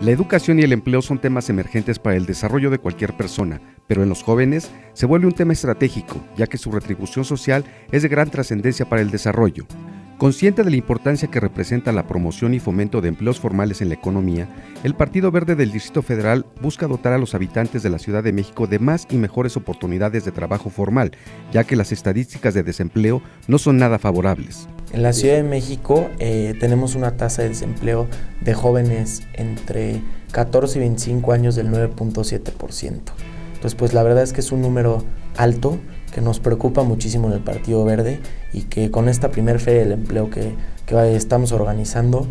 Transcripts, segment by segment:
La educación y el empleo son temas emergentes para el desarrollo de cualquier persona, pero en los jóvenes se vuelve un tema estratégico, ya que su retribución social es de gran trascendencia para el desarrollo. Consciente de la importancia que representa la promoción y fomento de empleos formales en la economía, el Partido Verde del Distrito Federal busca dotar a los habitantes de la Ciudad de México de más y mejores oportunidades de trabajo formal, ya que las estadísticas de desempleo no son nada favorables. En la Ciudad de México eh, tenemos una tasa de desempleo de jóvenes entre 14 y 25 años del 9.7%. Entonces, pues la verdad es que es un número alto que nos preocupa muchísimo en el Partido Verde y que con esta primer feria del empleo que, que estamos organizando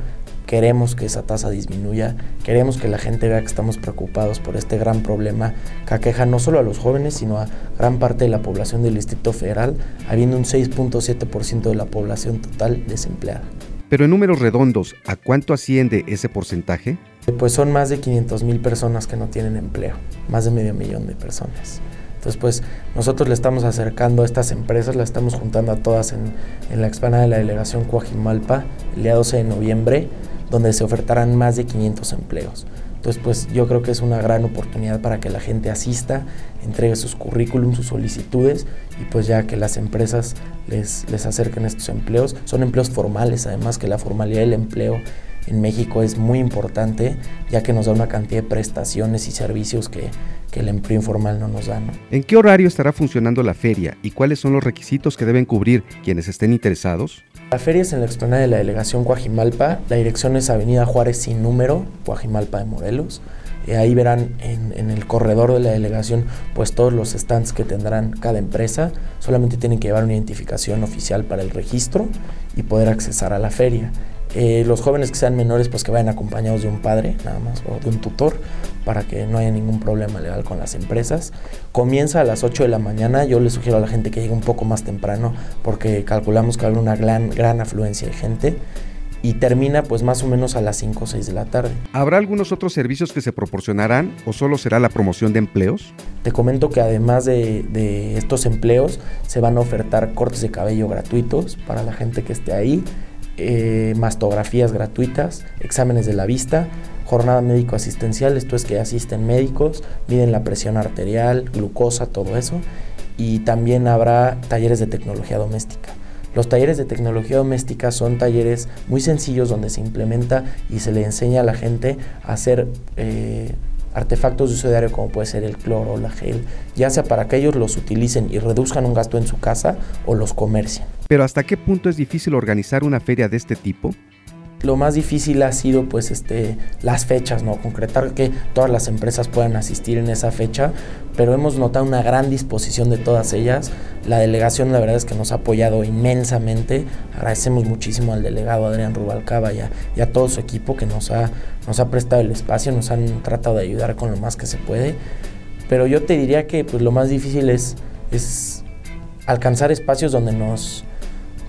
queremos que esa tasa disminuya, queremos que la gente vea que estamos preocupados por este gran problema que aqueja no solo a los jóvenes, sino a gran parte de la población del Distrito Federal, habiendo un 6.7% de la población total desempleada. Pero en números redondos, ¿a cuánto asciende ese porcentaje? Pues son más de 500 mil personas que no tienen empleo, más de medio millón de personas. Entonces, pues nosotros le estamos acercando a estas empresas, las estamos juntando a todas en, en la explanada de la delegación Coajimalpa el día 12 de noviembre, donde se ofertarán más de 500 empleos. Entonces, pues yo creo que es una gran oportunidad para que la gente asista, entregue sus currículums, sus solicitudes y pues ya que las empresas les, les acerquen estos empleos. Son empleos formales, además que la formalidad del empleo en México es muy importante, ya que nos da una cantidad de prestaciones y servicios que, que el empleo informal no nos da. ¿En qué horario estará funcionando la feria y cuáles son los requisitos que deben cubrir quienes estén interesados? La feria es en la explanada de la delegación Coajimalpa, la dirección es Avenida Juárez sin número, Coajimalpa de Morelos. Eh, ahí verán en, en, el corredor de la delegación pues todos los stands que tendrán cada empresa. Solamente tienen que llevar una identificación oficial para el registro y poder accesar a la feria. Eh, los jóvenes que sean menores, pues que vayan acompañados de un padre, nada más, o de un tutor, para que no haya ningún problema legal con las empresas. Comienza a las 8 de la mañana, yo les sugiero a la gente que llegue un poco más temprano, porque calculamos que habrá una gran, gran afluencia de gente. Y termina pues más o menos a las 5 o 6 de la tarde. ¿Habrá algunos otros servicios que se proporcionarán o solo será la promoción de empleos? Te comento que además de, de estos empleos se van a ofertar cortes de cabello gratuitos para la gente que esté ahí, eh, mastografías gratuitas, exámenes de la vista, jornada médico-asistencial, esto es que asisten médicos, miden la presión arterial, glucosa, todo eso, y también habrá talleres de tecnología doméstica. Los talleres de tecnología doméstica son talleres muy sencillos donde se implementa y se le enseña a la gente a hacer eh, artefactos de uso diario como puede ser el cloro o la gel, ya sea para que ellos los utilicen y reduzcan un gasto en su casa o los comercien. Pero ¿hasta qué punto es difícil organizar una feria de este tipo? Lo más difícil ha sido pues este las fechas, ¿no? Concretar que todas las empresas puedan asistir en esa fecha, pero hemos notado una gran disposición de todas ellas. La delegación la verdad es que nos ha apoyado inmensamente. Agradecemos muchísimo al delegado Adrián Rubalcaba y a, y a todo su equipo que nos ha, nos ha prestado el espacio, nos han tratado de ayudar con lo más que se puede. Pero yo te diría que pues lo más difícil es, es alcanzar espacios donde nos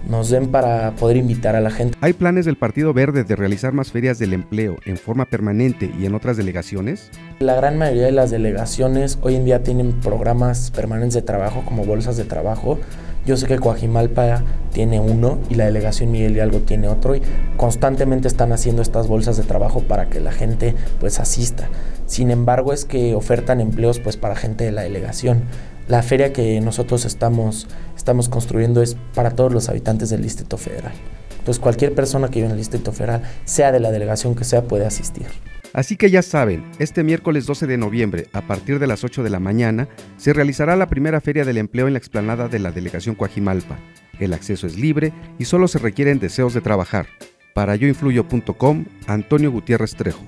nos den para poder invitar a la gente. ¿Hay planes del Partido Verde de realizar más ferias del empleo en forma permanente y en otras delegaciones? La gran mayoría de las delegaciones hoy en día tienen programas permanentes de trabajo como bolsas de trabajo. Yo sé que Coajimalpa tiene uno y la delegación Miguel Hidalgo tiene otro y constantemente están haciendo estas bolsas de trabajo para que la gente pues asista. Sin embargo es que ofertan empleos pues para gente de la delegación. La feria que nosotros estamos, estamos construyendo es para todos los habitantes del Distrito Federal. Entonces cualquier persona que vive en el Distrito Federal, sea de la delegación que sea, puede asistir. Así que ya saben, este miércoles 12 de noviembre, a partir de las 8 de la mañana, se realizará la primera feria del empleo en la explanada de la delegación Coajimalpa. El acceso es libre y solo se requieren deseos de trabajar. Para yoinfluyo.com, Antonio Gutiérrez Trejo.